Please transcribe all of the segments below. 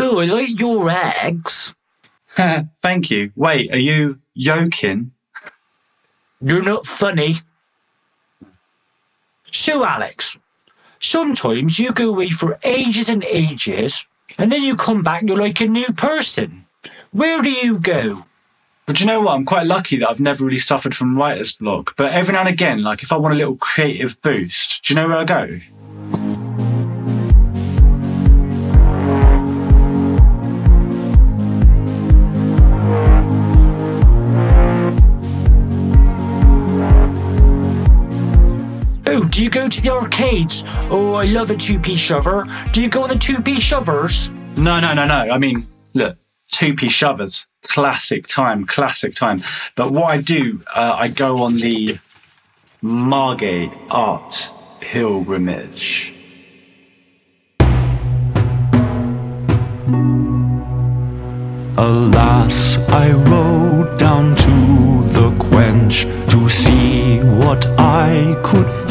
Oh, I like your eggs. Thank you. Wait, are you yoking? You're not funny. So, Alex, sometimes you go away for ages and ages, and then you come back and you're like a new person. Where do you go? But you know what? I'm quite lucky that I've never really suffered from writer's block. But every now and again, like if I want a little creative boost, do you know where I go? Do you go to the arcades? Oh, I love a two-piece shover. Do you go on the two-piece shovers? No, no, no, no. I mean, look, two piece shovers, classic time, classic time. But what I do, uh, I go on the Margate Art Pilgrimage. Alas, I rode down to the quench to see what I could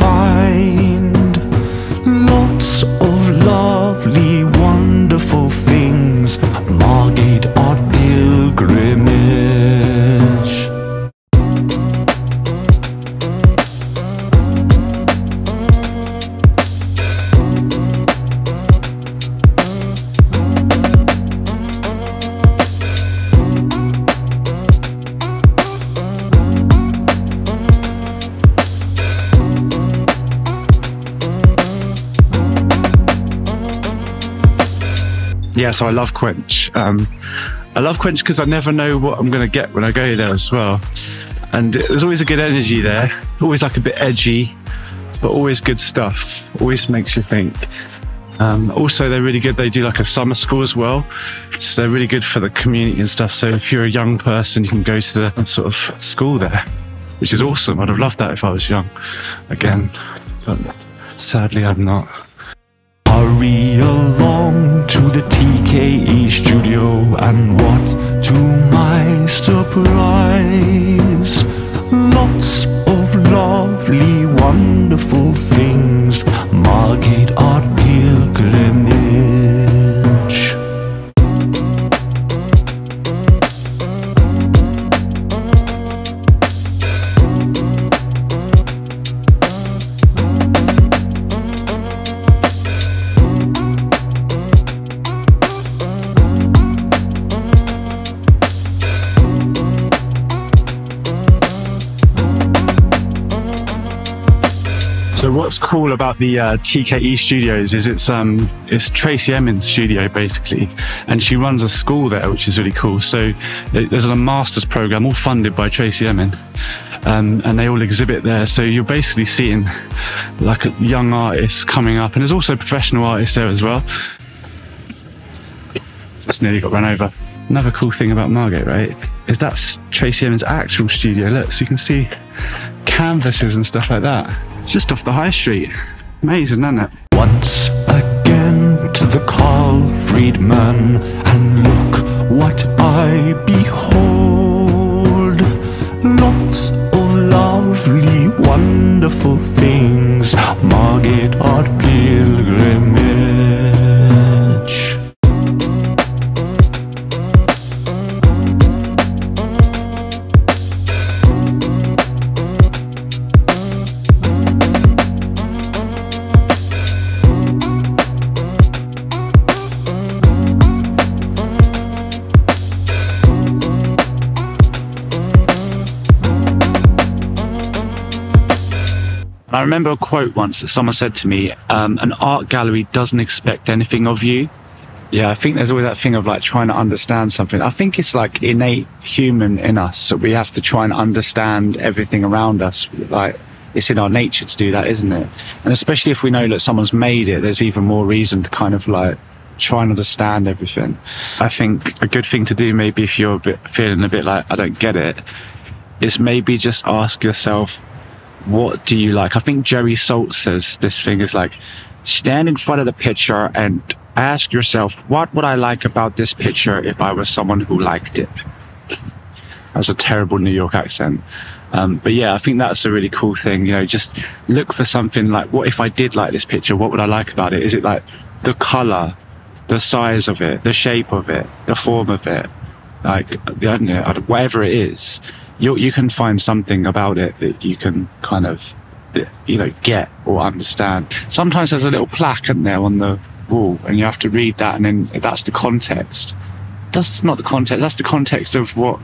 Yeah, so I love Quench. Um, I love Quench because I never know what I'm going to get when I go there as well. And there's always a good energy there, always like a bit edgy, but always good stuff. Always makes you think. Um, also, they're really good. They do like a summer school as well. So they're really good for the community and stuff. So if you're a young person, you can go to the sort of school there, which is awesome. I'd have loved that if I was young again. But sadly, I'm not. Hurry along to the TKE studio, and what to my surprise, So what's cool about the uh, TKE studios is it's um it's Tracey Emin's studio basically, and she runs a school there, which is really cool. So there's a master's program all funded by Tracey Emin, um, and they all exhibit there. So you're basically seeing like a young artists coming up, and there's also professional artists there as well. Just nearly got run over. Another cool thing about Margate, right, is that's Tracey Emin's actual studio. Look, so you can see canvases and stuff like that. It's just off the high street. Amazing, isn't it? Once I remember a quote once that someone said to me, um, an art gallery doesn't expect anything of you. Yeah, I think there's always that thing of like trying to understand something. I think it's like innate human in us. that we have to try and understand everything around us. Like it's in our nature to do that, isn't it? And especially if we know that someone's made it, there's even more reason to kind of like try and understand everything. I think a good thing to do, maybe if you're a bit feeling a bit like, I don't get it, is maybe just ask yourself, what do you like? I think Jerry Saltz says this thing is like, stand in front of the picture and ask yourself, what would I like about this picture if I was someone who liked it? That's a terrible New York accent. Um, but yeah, I think that's a really cool thing. You know, just look for something like, what if I did like this picture? What would I like about it? Is it like the color? the size of it, the shape of it, the form of it, like I don't know, whatever it is, you you can find something about it that you can kind of you know get or understand. Sometimes there's a little plaque in there on the wall, and you have to read that, and then that's the context. That's not the context. That's the context of what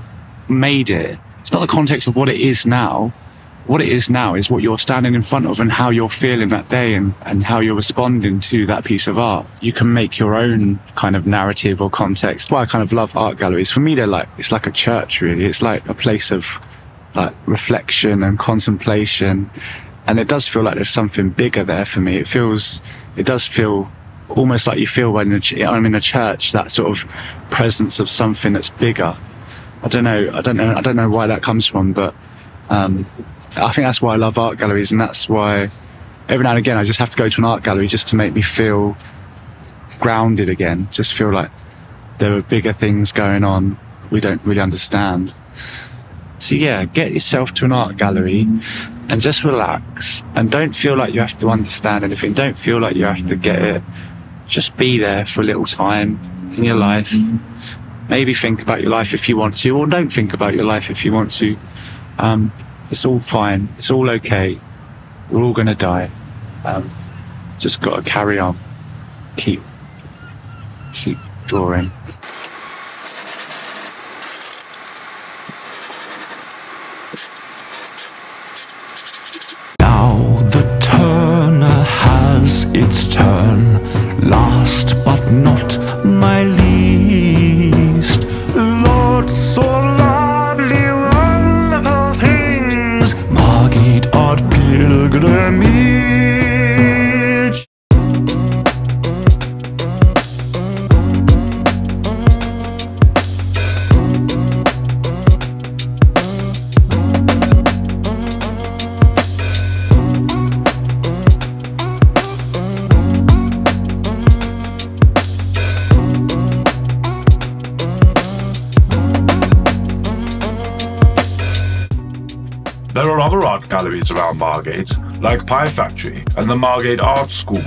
made it. It's not the context of what it is now. What it is now is what you're standing in front of and how you're feeling that day and, and how you're responding to that piece of art. You can make your own kind of narrative or context. Why I kind of love art galleries. For me, they're like, it's like a church really. It's like a place of like reflection and contemplation. And it does feel like there's something bigger there for me. It feels, it does feel almost like you feel when I'm in a church, that sort of presence of something that's bigger. I don't know. I don't know. I don't know why that comes from, but um, I think that's why I love art galleries, and that's why every now and again I just have to go to an art gallery just to make me feel grounded again. Just feel like there are bigger things going on we don't really understand. So yeah, get yourself to an art gallery and just relax, and don't feel like you have to understand anything. Don't feel like you have to get it. Just be there for a little time in your life. Maybe think about your life if you want to, or don't think about your life if you want to. Um, it's all fine. It's all okay. We're all going to die. Um, just got to carry on. Keep, keep drawing. Now the turner has its turn, last but not around Margate, like Pie Factory and the Margate Art School.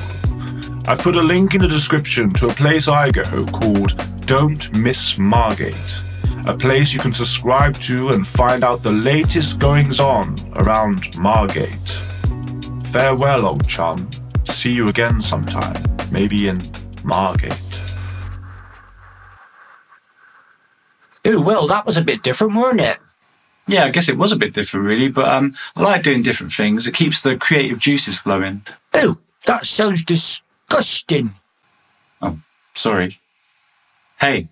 I've put a link in the description to a place I go called Don't Miss Margate, a place you can subscribe to and find out the latest goings on around Margate. Farewell, old chum. See you again sometime, maybe in Margate. Ooh, well, that was a bit different, weren't it? Yeah, I guess it was a bit different, really, but um, I like doing different things. It keeps the creative juices flowing. Ooh, that sounds disgusting. Oh, sorry. Hey,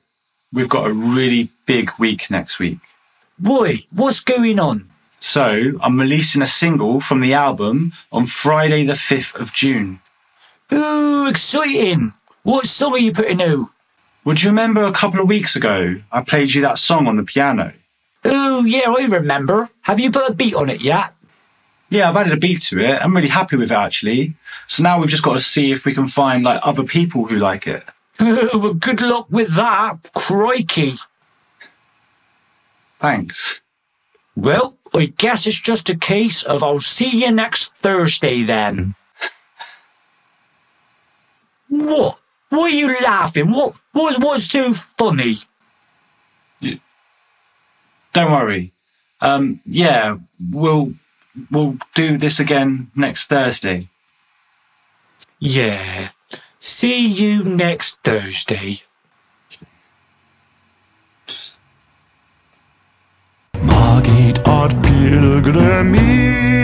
we've got a really big week next week. Boy, what's going on? So, I'm releasing a single from the album on Friday, the 5th of June. Ooh, exciting. What song are you putting out? Would you remember a couple of weeks ago I played you that song on the piano? Ooh, yeah, I remember. Have you put a beat on it yet? Yeah, I've added a beat to it. I'm really happy with it actually. So now we've just got to see if we can find like other people who like it. Well, good luck with that. Crikey. Thanks. Well, I guess it's just a case of I'll see you next Thursday then. what? Why are you laughing? What? What? What's too funny? Don't worry. Um, yeah, we'll we'll do this again next Thursday. Yeah. See you next Thursday. Margate Art Pilgrimage.